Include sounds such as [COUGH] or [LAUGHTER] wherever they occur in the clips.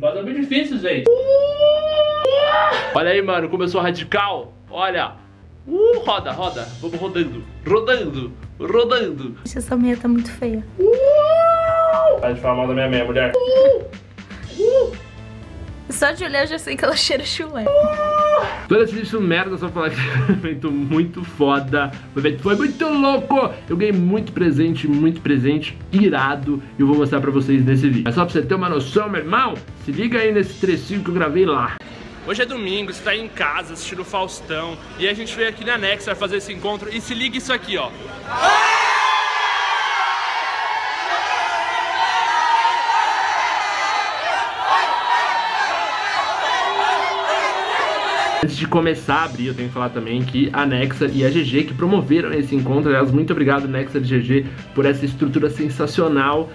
Mas é muito difícil, gente. Olha aí, mano, como eu sou radical. Olha. Uh, roda, roda. Vamos rodando. Rodando. Rodando. Essa meia tá muito feia. Para de falar mal da minha meia, mulher. Só de olhar eu já sei que ela cheira chulé. Todo esse vídeo merda, só falar que foi [LAUGHS] um evento muito foda. O evento foi muito louco. Eu ganhei muito presente, muito presente, irado. E eu vou mostrar pra vocês nesse vídeo. Mas só pra você ter uma noção, meu irmão, se liga aí nesse trecinho que eu gravei lá. Hoje é domingo, você tá aí em casa assistindo o Faustão. E a gente veio aqui na Nexa fazer esse encontro. E se liga isso aqui, ó. Antes de começar a abrir, eu tenho que falar também que a Nexa e a GG que promoveram esse encontro, aliás, muito obrigado Nexa e GG por essa estrutura sensacional,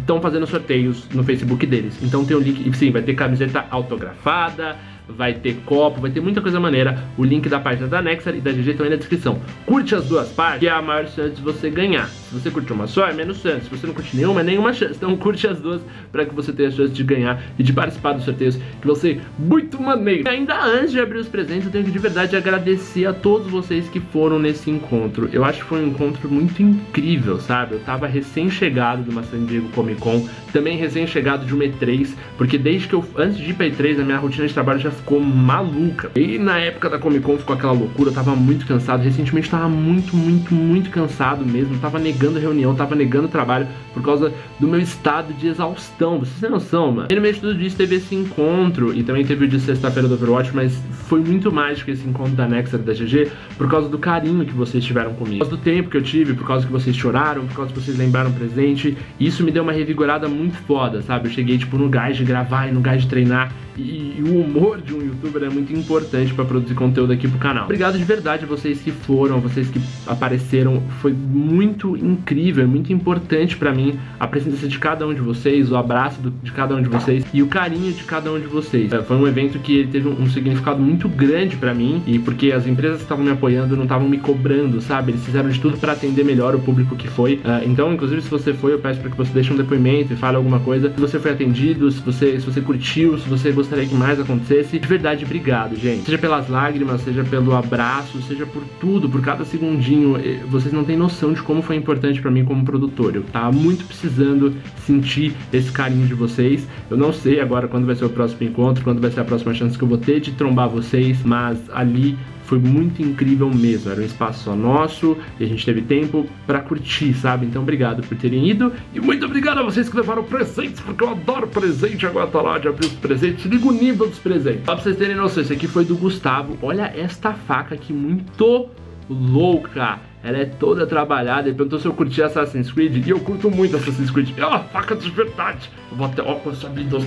estão uh, fazendo sorteios no Facebook deles. Então tem o link, e sim, vai ter camiseta autografada, vai ter copo, vai ter muita coisa maneira. O link da página da Nexar e da GG estão aí na descrição. Curte as duas partes, que é a maior chance de você ganhar. Se você curte uma só, é menos chance. Se você não curte nenhuma, é nenhuma chance. Então curte as duas para que você tenha a chance de ganhar e de participar dos sorteios, que vão ser muito maneiro. E ainda antes de abrir os presentes, eu tenho que de verdade agradecer a todos vocês que foram nesse encontro. Eu acho que foi um encontro muito incrível, sabe? Eu tava recém-chegado de uma San Diego Comic Con, também recém-chegado de uma E3, porque desde que eu, antes de ir pra E3, a minha rotina de trabalho já ficou maluca. E na época da Comic Con ficou aquela loucura, tava muito cansado. Recentemente tava muito, muito, muito cansado mesmo. Tava negando a reunião, tava negando o trabalho por causa do meu estado de exaustão. Vocês têm noção, mano? E no meio de tudo isso teve esse encontro e também teve o de sexta-feira do Overwatch, mas foi muito mágico esse encontro da Nexa da GG por causa do carinho que vocês tiveram comigo. Por causa do tempo que eu tive, por causa que vocês choraram, por causa que vocês lembraram presente. E isso me deu uma revigorada muito foda, sabe? Eu cheguei, tipo, no gás de gravar e no gás de treinar. E, e o humor de um youtuber é muito importante para produzir conteúdo aqui pro canal. Obrigado de verdade a vocês que foram, a vocês que apareceram. Foi muito incrível, muito importante para mim a presença de cada um de vocês, o abraço de cada um de vocês e o carinho de cada um de vocês. É, foi um evento que teve um, significado muito grande para mim e porque as empresas que estavam me apoiando não estavam me cobrando, sabe? Eles fizeram de tudo para atender melhor o público que foi. Uh, então, inclusive, se você foi, eu peço para que você deixe um depoimento e fale alguma coisa. Se você foi atendido, se você, se você curtiu, se você gostaria que mais acontecesse. De verdade, obrigado, gente. Seja pelas lágrimas, seja pelo abraço, seja por tudo, por cada segundinho. Eh, vocês não têm noção de como foi importante para mim como produtor. Eu tava muito precisando sentir esse carinho de vocês. Eu não sei agora quando vai ser o próximo encontro, quando vai ser a próxima chance que eu vou ter de trombar vocês, mas ali foi muito incrível mesmo. Era um espaço só nosso e a gente teve tempo para curtir, sabe? Então, obrigado por terem ido e muito obrigado a vocês que levaram presentes, porque eu adoro presente. Agora tá lá de abrir os presentes. Liga o nível dos presentes. Só pra vocês terem noção, esse aqui foi do Gustavo. Olha esta faca aqui, muito louca. Ela é toda trabalhada. Ele perguntou se eu curtia Assassin's Creed. E eu curto muito Assassin's Creed. É uma faca de verdade. Eu vou até óculos habilidoso.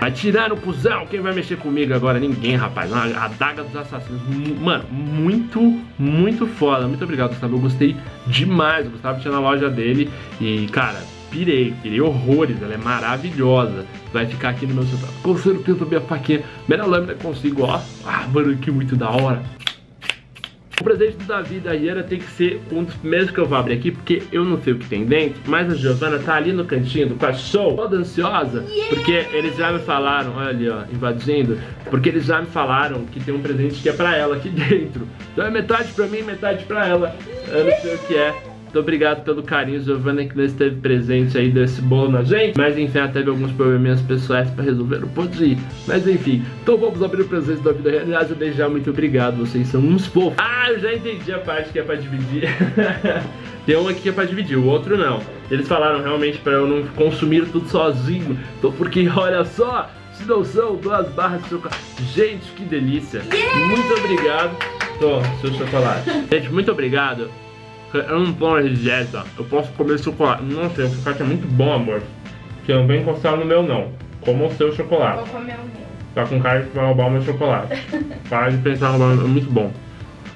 Vai tirar no cuzão, quem vai mexer comigo agora? Ninguém, rapaz. A daga dos assassinos. Mano, muito, muito foda. Muito obrigado, Gustavo. Eu gostei demais. O Gustavo tinha na loja dele. E, cara, pirei, pirei horrores. Ela é maravilhosa. Vai ficar aqui no meu celular. Com certeza, minha faquinha. Melhor lâmina consigo, ó. Ah, mano, que muito da hora. O presente do Davi da Riera tem que ser um dos primeiros que eu vou abrir aqui, porque eu não sei o que tem dentro, mas a Giovana tá ali no cantinho do show, toda ansiosa, porque eles já me falaram, olha ali ó, invadindo, porque eles já me falaram que tem um presente que é pra ela aqui [LAUGHS] dentro. Então é metade pra mim, metade pra ela. Eu não sei o que é. Muito obrigado pelo carinho, Giovanna, que não esteve presente aí desse bolo na gente. Mas enfim, ela teve alguns probleminhas pessoais pra resolver, não pôde ir. Mas enfim, então vamos abrir o presente da vida real. Aliás, eu já muito obrigado, vocês são uns fofos. Ah, eu já entendi a parte que é pra dividir. [LAUGHS] Tem um aqui que é pra dividir, o outro não. Eles falaram realmente pra eu não consumir tudo sozinho. Então, porque [LAUGHS] olha só, se não são duas barras de chocolate. Gente, que delícia. Yeah! Muito obrigado. Tô, seu chocolate. Gente, muito obrigado. Eu não posso dieta, eu posso comer chocolate. Nossa, o chocolate é muito bom, amor. Que não vem encostar no meu, não. Como o seu chocolate. Vou comer o meu. Tá com cara de que vai roubar o meu chocolate. [LAUGHS] Para de pensar roubar, é muito bom.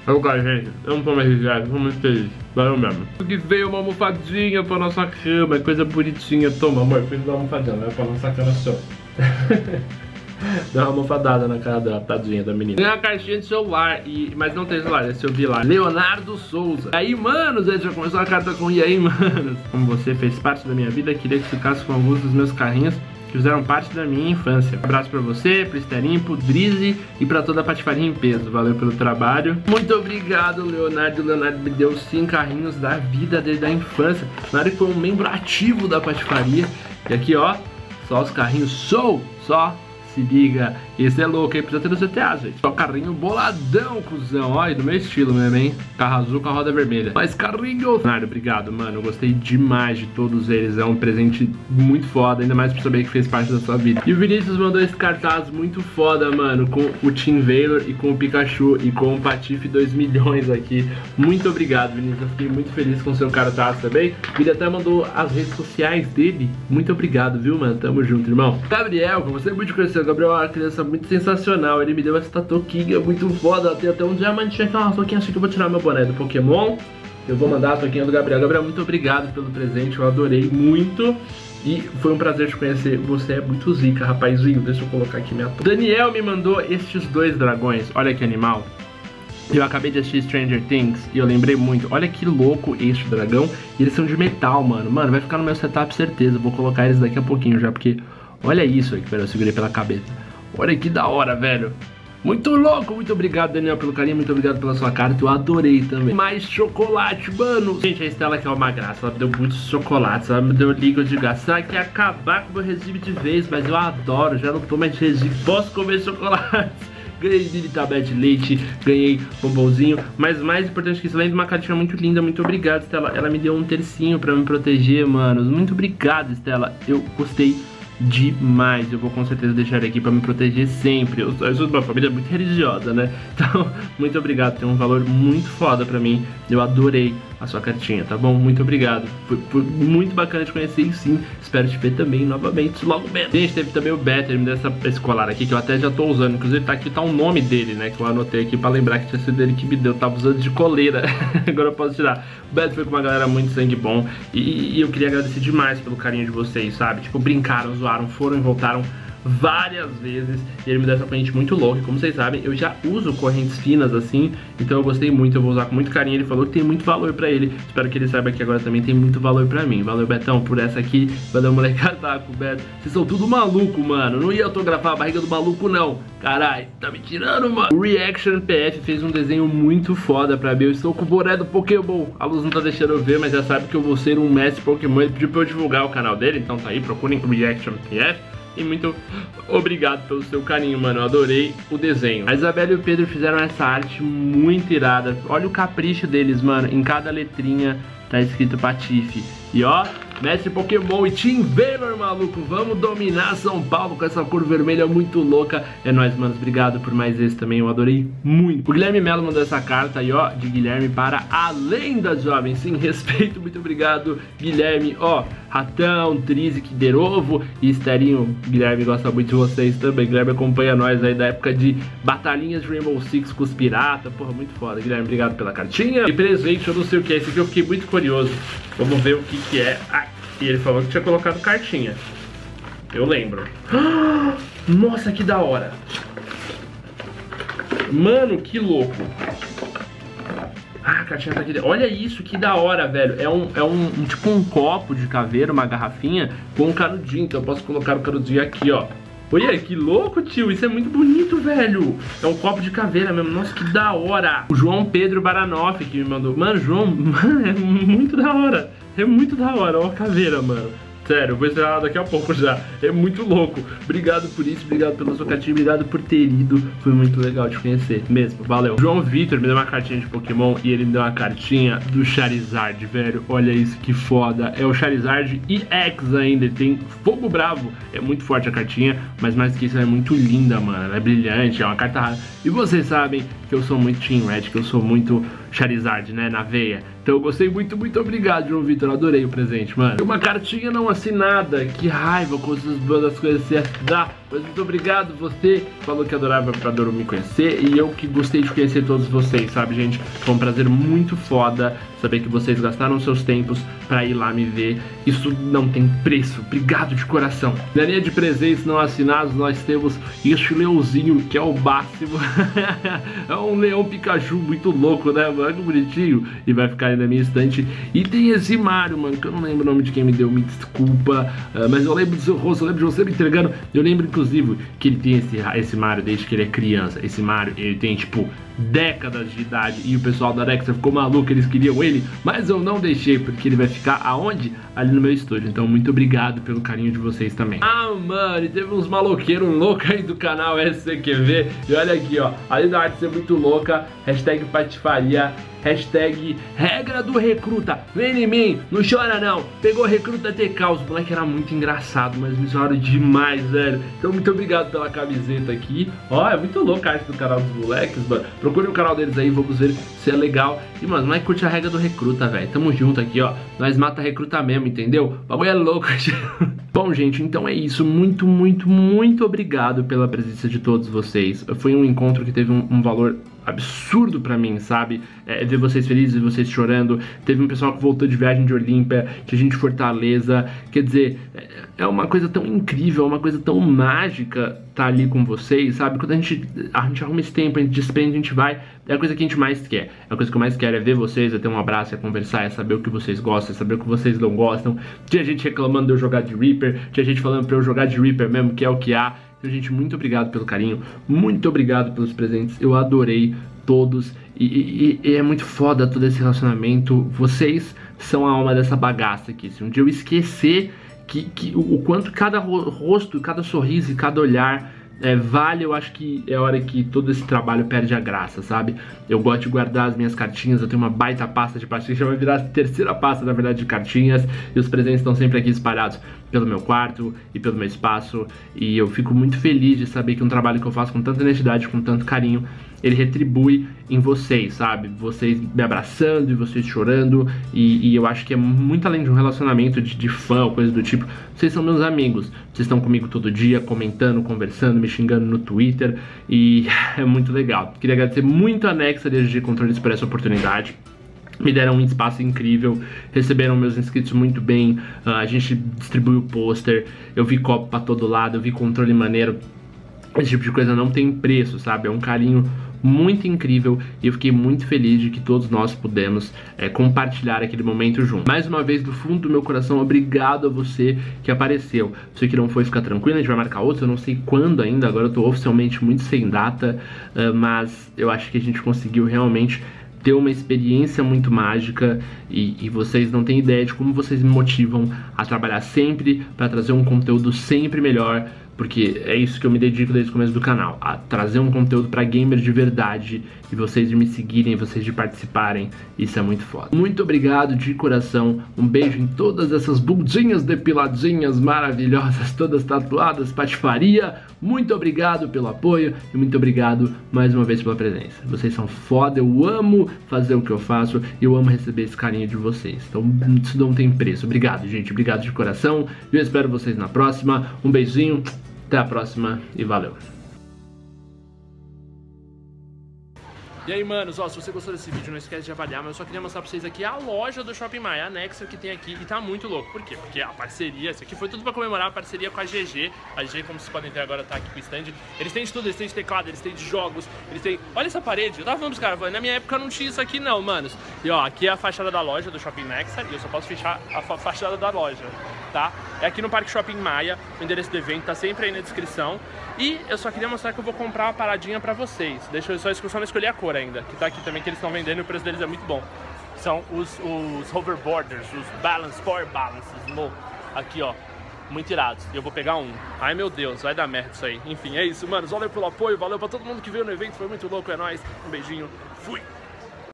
Eu, cara, gente, eu não tô mais dieta, tô muito feliz. Valeu mesmo. Que veio uma almofadinha pra nossa cama, coisa bonitinha. Toma, amor, fiz uma almofadinha, né? Pra nossa cama só. [LAUGHS] [LAUGHS] Deu uma almofadada na cara da tadinha da menina. Tem uma caixinha de celular, e, mas não tem celular, esse eu vi lá. Leonardo Souza. Aí, manos, ele já começou a carta com e aí, manos. [LAUGHS] Como você fez parte da minha vida, queria que ficasse com alguns dos meus carrinhos que fizeram parte da minha infância. Abraço pra você, pro Esterinho, pro Drizzy e pra toda a patifaria em peso. Valeu pelo trabalho. Muito obrigado, Leonardo. Leonardo me deu sim carrinhos da vida dele, da infância. Leonardo foi um membro ativo da patifaria. E aqui, ó, só os carrinhos Sou, só se liga, esse é louco, aí precisa ter no CTA, gente. Só carrinho boladão, cuzão. Olha, do meu estilo mesmo, hein? Carro azul com a roda vermelha. Mas carrinho... Mário, obrigado, mano. Eu gostei demais de todos eles. É um presente muito foda, ainda mais por saber que fez parte da sua vida. E o Vinícius mandou esse cartaz muito foda, mano, com o Tim Valor e com o Pikachu e com o Patife 2 milhões aqui. Muito obrigado, Vinícius. Eu fiquei muito feliz com o seu cartaz também. Ele até mandou as redes sociais dele. Muito obrigado, viu, mano? Tamo junto, irmão. Gabriel, que você é muito Gabriel é uma criança muito sensacional. Ele me deu essa toquinha muito foda. Tem até um diamante aqui, uma toquinha assim que eu vou tirar meu boné do Pokémon. Eu vou mandar a toquinha do Gabriel. Gabriel, muito obrigado pelo presente. Eu adorei muito. E foi um prazer te conhecer. Você é muito zica, rapazinho. Deixa eu colocar aqui minha. Daniel me mandou estes dois dragões. Olha que animal. Eu acabei de assistir Stranger Things e eu lembrei muito. Olha que louco este dragão. E eles são de metal, mano. Mano, vai ficar no meu setup certeza. Vou colocar eles daqui a pouquinho já, porque Olha isso aqui, pera, eu segurei pela cabeça. Olha que da hora, velho. Muito louco, muito obrigado, Daniel, pelo carinho, muito obrigado pela sua carta, eu adorei também. Mais chocolate, mano. Gente, a Estela que é uma graça, ela me deu muitos chocolates, ela me deu líquido de gás. Ela quer acabar com o meu resíduo de vez, mas eu adoro, já não tô mais de posso comer [LAUGHS] chocolate. Ganhei mini tablete de leite, ganhei bombonzinho, mas mais importante que isso, além de uma cartinha muito linda, muito obrigado, Estela. Ela me deu um tercinho pra me proteger, mano. Muito obrigado, Estela. Eu gostei demais. Eu vou com certeza deixar aqui para me proteger sempre. Eu, eu sou de uma família muito religiosa, né? [LAUGHS] Então, muito obrigado. Tem um valor muito foda para mim. Eu adorei a sua cartinha, tá bom? Muito obrigado. Foi, foi, muito bacana te conhecer e sim, espero te ver também novamente logo menos. Gente, teve também o Better, me deu essa, esse colar aqui que eu até já tô usando. Inclusive tá aqui, tá o nome dele, né? Que eu anotei aqui pra lembrar que tinha sido ele que me deu. Eu tava usando de coleira. [LAUGHS] Agora eu posso tirar. O Better foi com uma galera muito sangue bom. E, e eu queria agradecer demais pelo carinho de vocês, sabe? Tipo, brincaram, zoaram, foram e voltaram várias vezes e ele me deu essa corrente muito louca. Como vocês sabem, eu já uso correntes finas assim, então eu gostei muito, eu vou usar com muito carinho. Ele falou que tem muito valor pra ele. Espero que ele saiba que agora também tem muito valor pra mim. Valeu, Betão, por essa aqui. Valeu, tá [LAUGHS] com Beto. Vocês são tudo maluco, mano. Não ia autografar a barriga do maluco, não. Carai, tá me tirando, mano. O Reaction PF fez um desenho muito foda pra mim. Eu estou com o boné do Pokémon. A luz não tá deixando eu ver, mas já sabe que eu vou ser um mestre Pokémon. Ele pediu pra eu divulgar o canal dele, então tá aí, procurem Reaction PF. E muito obrigado pelo seu carinho, mano. Eu adorei o desenho. A Isabela e o Pedro fizeram essa arte muito irada. Olha o capricho deles, mano. Em cada letrinha tá escrito Patife. E ó, Mestre Pokémon e Team Valor, maluco. Vamos dominar São Paulo com essa cor vermelha muito louca. É nóis, manos. Obrigado por mais esse também. Eu adorei muito. O Guilherme Melo mandou essa carta aí, ó, de Guilherme para a lenda jovem. Sim, [LAUGHS] respeito. Muito obrigado, Guilherme. Ó, Ratão, Trizi, Kiderovo e Esterinho. Guilherme gosta muito de vocês também. Guilherme acompanha nós aí da época de batalhinhas de Rainbow Six com os piratas. Porra, muito foda. Guilherme, obrigado pela cartinha. E presente, eu não sei o que é. Esse aqui eu fiquei muito curioso. Vamos ver o que que é. Ah, e ele falou que tinha colocado cartinha. Eu lembro. [GASPS] Nossa, que da hora. Mano, que louco. Ah, a cartinha tá aqui. Olha isso, que da hora, velho. É um, é um, um tipo um copo de caveira, uma garrafinha com um canudinho. Então eu posso colocar o canudinho aqui, ó. Olha, que louco, tio. Isso é muito bonito, velho. É um copo de caveira mesmo. Nossa, que da hora. O João Pedro Baranoff que me mandou. Mano, João, [LAUGHS] mano, é muito da hora. É muito da hora. Ó a caveira, mano. Sério, vou estrear daqui a pouco já. É muito louco. Obrigado por isso, obrigado pela sua cartinha, obrigado por ter ido. Foi muito legal te conhecer, mesmo. Valeu. João Vitor me deu uma cartinha de Pokémon e ele me deu uma cartinha do Charizard, velho. Olha isso que foda. É o Charizard EX ainda. Ele tem fogo bravo. É muito forte a cartinha, mas mais que isso, ela é muito linda, mano. Ela é brilhante, é uma carta rara. E vocês sabem que eu sou muito Team Red, que eu sou muito Charizard, né, na veia. Então eu gostei muito, muito obrigado, João Vitor. Adorei o presente, mano. Uma cartinha não assinada. Que raiva com essas coisas certas da Mas muito obrigado, você falou que adorava pra Doro me conhecer e eu que gostei de conhecer todos vocês, sabe, gente? Foi um prazer muito foda saber que vocês gastaram seus tempos pra ir lá me ver. Isso não tem preço. Obrigado de coração. Na linha de presentes não assinados, nós temos este leãozinho que é o máximo. [LAUGHS] é um leão Pikachu muito louco, né, mano? Que bonitinho. E vai ficar aí na minha estante. E tem esse Mario, mano, que eu não lembro o nome de quem me deu, me desculpa. Uh, mas eu lembro do seu rosto, eu lembro de você me entregando. Eu lembro, inclusive, que ele tem esse, esse Mario desde que ele é criança. Esse Mario, ele tem, tipo, décadas de idade e o pessoal da Alexa ficou maluco, eles queriam ele, mas eu não deixei porque ele vai ficar aonde? Ali no meu estúdio. Então muito obrigado pelo carinho de vocês também. Ah, mano, e teve uns maloqueiros loucos aí do canal SCQV. E olha aqui, ó, além da arte ser muito louca, hashtag patifaria, Hashtag regra do recruta. Vem em mim, não chora não. Pegou recruta TK. Os moleque era muito engraçado, mas me zoaram demais, velho. Então, muito obrigado pela camiseta aqui. Ó, é muito louco a arte do canal dos moleques, mano. Procure o canal deles aí, vamos ver se é legal. E, mano, nós curte a regra do recruta, velho. Tamo junto aqui, ó. Nós mata recruta mesmo, entendeu? O bagulho é louco. [LAUGHS] Bom, gente, então é isso. Muito, muito, muito obrigado pela presença de todos vocês. Foi um encontro que teve um, um valor absurdo para mim, sabe? É, ver vocês felizes, ver vocês chorando. Teve um pessoal que voltou de viagem de Olímpia, tinha gente de Fortaleza. Quer dizer, é uma coisa tão incrível, uma coisa tão mágica estar tá ali com vocês, sabe? Quando a gente, a gente arruma esse tempo, a gente despende, a gente vai. É a coisa que a gente mais quer. É a coisa que eu mais quero é ver vocês, é ter um abraço, é conversar, é saber o que vocês gostam, é saber o que vocês não gostam. Tinha gente reclamando de eu jogar de Reaper, tinha gente falando pra eu jogar de Reaper mesmo, que é o que há. Então, gente, muito obrigado pelo carinho, muito obrigado pelos presentes, eu adorei todos e, e, e, é muito foda todo esse relacionamento. Vocês são a alma dessa bagaça aqui. Se um dia eu esquecer que, que o, o quanto cada rosto, cada sorriso e cada olhar é, vale, eu acho que é hora que todo esse trabalho perde a graça, sabe? Eu gosto de guardar as minhas cartinhas, eu tenho uma baita pasta de pastinhas, já vai virar a terceira pasta, na verdade, de cartinhas, e os presentes estão sempre aqui espalhados pelo meu quarto e pelo meu espaço, e eu fico muito feliz de saber que um trabalho que eu faço com tanta honestidade, com tanto carinho, ele retribui em vocês, sabe? Vocês me abraçando e vocês chorando. E, e, eu acho que é muito além de um relacionamento de, de fã ou coisa do tipo. Vocês são meus amigos. Vocês estão comigo todo dia, comentando, conversando, me xingando no Twitter. E [LAUGHS] é muito legal. Queria agradecer muito a Nexa de GG Controles por essa oportunidade me deram um espaço incrível, receberam meus inscritos muito bem, uh, a gente distribuiu o pôster, eu vi copo pra todo lado, eu vi controle maneiro, esse tipo de coisa não tem preço, sabe? É um carinho muito incrível e eu fiquei muito feliz de que todos nós pudemos é, compartilhar aquele momento junto. Mais uma vez, do fundo do meu coração, obrigado a você que apareceu. Você que não foi, ficar tranquilo, a gente vai marcar outro, eu não sei quando ainda, agora eu tô oficialmente muito sem data, uh, mas eu acho que a gente conseguiu realmente ter uma experiência muito mágica e, e, vocês não têm ideia de como vocês me motivam a trabalhar sempre para trazer um conteúdo sempre melhor porque é isso que eu me dedico desde o começo do canal, a trazer um conteúdo para gamers de verdade e vocês de me seguirem, vocês de participarem, isso é muito foda. Muito obrigado de coração, um beijo em todas essas bundinhas depiladinhas maravilhosas, todas tatuadas, patifaria, muito obrigado pelo apoio e muito obrigado mais uma vez pela presença. Vocês são foda, eu amo fazer o que eu faço e eu amo receber esse carinho de vocês, então isso não tem preço. Obrigado, gente, obrigado de coração, eu espero vocês na próxima, um beijinho, até a próxima e valeu! E aí, manos, ó, se você gostou desse vídeo, não esquece de avaliar, mas eu só queria mostrar pra vocês aqui a loja do Shopping Maia, a Nexa que tem aqui, e tá muito louco. Por quê? Porque a parceria, isso aqui foi tudo pra comemorar a parceria com a GG. A GG, como vocês podem ver agora, tá aqui com o stand. Eles têm de tudo, eles têm de teclado, eles têm de jogos, eles têm... Olha essa parede, eu tava falando pros caras, na minha época não tinha isso aqui não, manos. E ó, aqui é a fachada da loja do Shopping Nexa, e eu só posso fechar a fa fachada da loja, tá? É aqui no Parque Shopping Maia, o endereço do evento tá sempre aí na descrição. E eu só queria mostrar que eu vou comprar uma paradinha pra vocês. Deixa eu só, só não escolher a cor que tá aqui também que eles estão vendendo e o preço deles é muito bom. São os, os hoverboarders, os balance, power balances, no, aqui ó, muito irados. E eu vou pegar um. Ai meu Deus, vai dar merda isso aí. Enfim, é isso, mano. Valeu pelo apoio, valeu pra todo mundo que veio no evento, foi muito louco, é nóis. Um beijinho, fui!